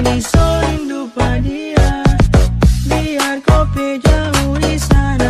ini so rindu pada dia. Biar kopi jauh di sana.